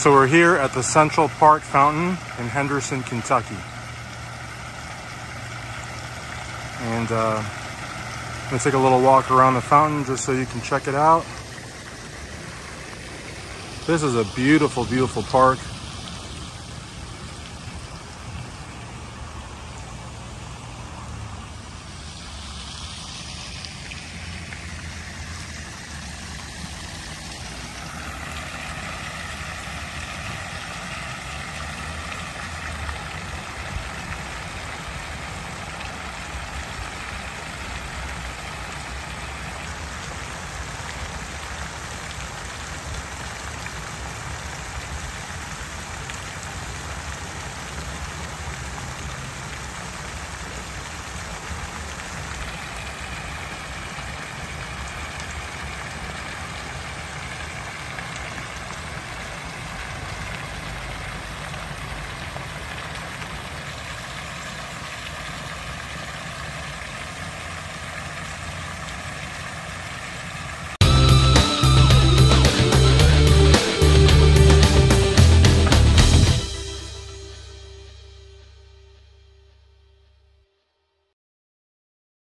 So we're here at the Central Park Fountain in Henderson, Kentucky. And uh, I'm gonna take a little walk around the fountain just so you can check it out. This is a beautiful, beautiful park.